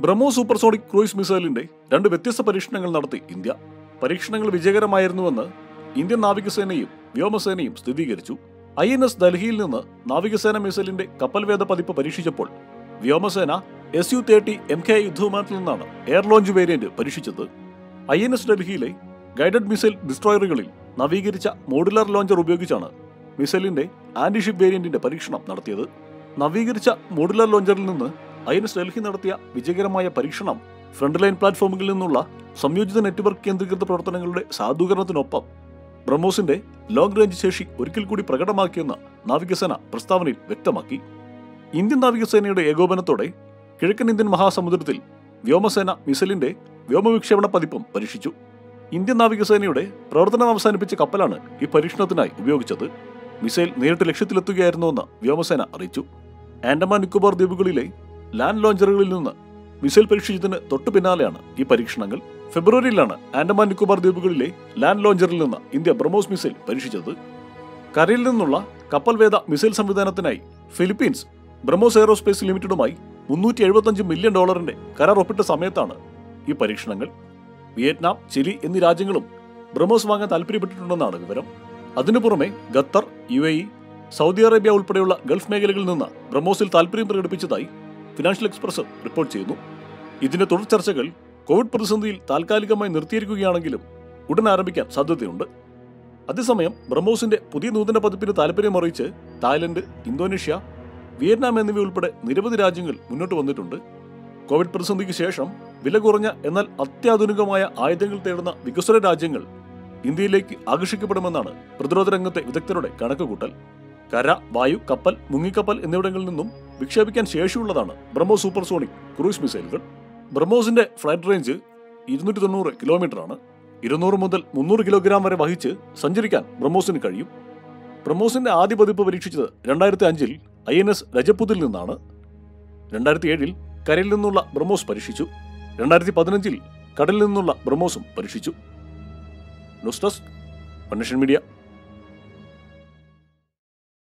ബ്രഹ്മോ supersonic cruise മിസൈലിന്റെ രണ്ട് വ്യത്യസ്ത പരീക്ഷണങ്ങൾ നടത്തി ഇന്ത്യ. പരീക്ഷണങ്ങൾ വിജയകരമായിരുന്നുവെന്ന് ഇന്ത്യൻ നാവികസേനയും വ്യോമസേനയും സ്ഥിരീകരിച്ചു. ഐ എൻ എസ് ഡൽഹിയിൽ നിന്ന് നാവികസേന മിസൈലിന്റെ കപ്പൽവേദ പതിപ്പ് പരീക്ഷിച്ചപ്പോൾ വ്യോമസേന S U thirty M K യുദ്ധവിമാനത്തിൽ നിന്നാണ് എയർ ലോഞ്ച് വേരിയന്റ് പരീക്ഷിച്ചത്. ഐ എൻ എസ് ഡൽഹിയിലെ ഗൈഡഡ് മിസൈൽ ഡിസ്ട്രോയറുകളിൽ നവീകരിച്ച മോഡുലാർ ലോഞ്ചർ ഉപയോഗിച്ചാണ് മിസൈലിന്റെ ആന്റിഷിപ്പ് വേരിയന്റിന്റെ പരീക്ഷണം നടത്തിയത്. നവീകരിച്ച മോഡുലാർ ലോഞ്ചറിൽ നിന്ന് ഐ എൻ എസ് ഡൽഹി നടത്തിയ വിജയകരമായ പരീക്ഷണം ഫ്രണ്ട് ലൈൻ പ്ലാറ്റ്ഫോമുകളിൽ നിന്നുള്ള സംയോജിത നെറ്റ്വർക്ക് കേന്ദ്രീകൃത പ്രവർത്തനങ്ങളുടെ സാധൂകരണത്തിനൊപ്പം ബ്രഹ്മോസിന്റെ ലോങ് റേഞ്ച് ശേഷി ഒരിക്കൽ കൂടി പ്രകടമാക്കിയെന്ന് നാവികസേന പ്രസ്താവനയിൽ വ്യക്തമാക്കി. ഇന്ത്യൻ നാവികസേനയുടെ ഏകോപനത്തോടെ കിഴക്കൻ ഇന്ത്യൻ മഹാസമുദ്രത്തിൽ വ്യോമസേന മിസൈലിന്റെ വ്യോമവിക്ഷേപണ പതിപ്പും പരീക്ഷിച്ചു. ഇന്ത്യൻ നാവികസേനയുടെ പ്രവർത്തനം അവസാനിപ്പിച്ച കപ്പലാണ് ഈ പരീക്ഷണത്തിനായി ഉപയോഗിച്ചത്. മിസൈൽ നേരിട്ട് ലക്ഷ്യത്തിലെത്തുകയായിരുന്നുവെന്ന് വ്യോമസേന അറിയിച്ചു. ആൻഡമാൻ നിക്കോബാർ ദ്വീപുകളിലെ ലാൻഡ് ലോഞ്ചറുകളിൽ നിന്ന് മിസൈൽ പരീക്ഷിച്ചതിന് തൊട്ടു പിന്നാലെയാണ് ഈ പരീക്ഷണങ്ങൾ. ഫെബ്രുവരിയിലാണ് ആൻഡമാൻ നിക്കോബാർ ദ്വീപുകളിലെ ലാൻഡ് ലോഞ്ചറിൽ നിന്ന് ഇന്ത്യ ബ്രഹ്മോസ് മിസൈൽ പരീക്ഷിച്ചത്. കരയിൽ നിന്നുള്ള കപ്പൽവേദ മിസൈൽ സംവിധാനത്തിനായി ഫിലിപ്പീൻസ് ബ്രഹ്മോസ് എയറോസ്പേസ് ലിമിറ്റഡുമായി മുന്നൂറ്റി എഴുപത്തഞ്ച് മില്യൺ ഡോളറിന്റെ കരാർ ഒപ്പിട്ട സമയത്താണ് ഈ പരീക്ഷണങ്ങൾ. വിയറ്റ്നാം ചിലി എന്നീ രാജ്യങ്ങളും ബ്രഹ്മോസ് വാങ്ങാൻ താല്പര്യപ്പെട്ടിട്ടുണ്ടെന്നാണ് വിവരം. അതിനു പുറമെ ഖത്തർ യു സൗദി അറേബ്യ ഉൾപ്പെടെയുള്ള ഗൾഫ് മേഖലകളിൽ നിന്ന് ബ്രഹ്മോസിൽ താല്പര്യം പ്രകടിപ്പിച്ചതായി ഫിനാൻഷ്യൽ എക്സ്പ്രസ് റിപ്പോർട്ട് ചെയ്യുന്നു. ഇതിന്റെ തുടർ ചർച്ചകൾ കോവിഡ് പ്രതിസന്ധിയിൽ താൽക്കാലികമായി നിർത്തിയിരിക്കുകയാണെങ്കിലും ഉടൻ ആരംഭിക്കാൻ സാധ്യതയുണ്ട്. അതേസമയം ബ്രഹ്മോസിന്റെ പുതിയ നൂതന പതിപ്പിന് താല്പര്യം അറിയിച്ച് തായ്ലൻഡ് ഇന്തോനേഷ്യ വിയറ്റ്നാം എന്നിവ ഉൾപ്പെടെ നിരവധി രാജ്യങ്ങൾ മുന്നോട്ട് വന്നിട്ടുണ്ട്. കോവിഡ് പ്രതിസന്ധിക്ക് ശേഷം വില കുറഞ്ഞ എന്നാൽ അത്യാധുനികമായ ആയുധങ്ങൾ തേടുന്ന വികസ്വര രാജ്യങ്ങൾ ഇന്ത്യയിലേക്ക് ആകർഷിക്കപ്പെടുമെന്നാണ് പ്രതിരോധ രംഗത്തെ വിദഗ്ധരുടെ കണക്കുകൂട്ടൽ. കര വായു കപ്പൽ മുങ്ങിക്കപ്പൽ എന്നിവിടങ്ങളിൽ നിന്നും വിക്ഷേപിക്കാൻ ശേഷിയുള്ളതാണ് ബ്രഹ്മോസ് സൂപ്പർസോണിക് ക്രൂയിസ് മിസൈലുകൾ. ബ്രഹ്മോസിന്റെ ഫ്ലൈറ്റ് റേഞ്ച് ഇരുന്നൂറ്റി തൊണ്ണൂറ് കിലോമീറ്റർ ആണ് ഇരുന്നൂറ് മുതൽ മുന്നൂറ് കിലോഗ്രാം വരെ വഹിച്ച് സഞ്ചരിക്കാൻ ബ്രഹ്മോസിന് കഴിയും. ബ്രഹ്മോസിന്റെ ആദ്യ പതിപ്പ് പരീക്ഷിച്ചത് രണ്ടായിരത്തി അഞ്ചിൽ ഐ എൻ എസ് രജപുതിൽ നിന്നാണ്. രണ്ടായിരത്തി ഏഴിൽ കരയിൽ നിന്നുള്ള ബ്രഹ്മോസ് പരീക്ഷിച്ചു. രണ്ടായിരത്തി പതിനഞ്ചിൽ കടലിൽ നിന്നുള്ള ബ്രഹ്മോസും പരീക്ഷിച്ചു. News desk media.